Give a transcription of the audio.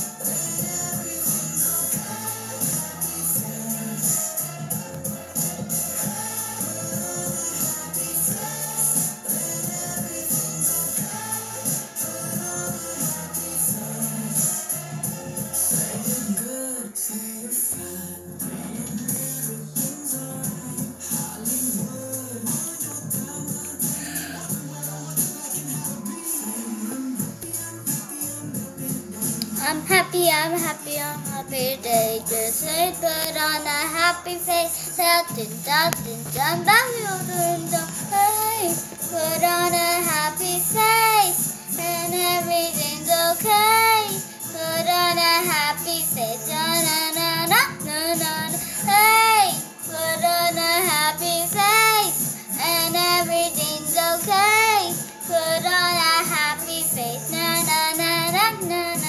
you. I'm happy, I'm happy on a happy day. Just say put on a happy face. Shouting, shouting, jump back your window. Hey, put on a happy face. And everything's okay. Put on a happy face. Na na na na na na. Hey, put on a happy face. And everything's okay. Put on a happy face. Na na na na na.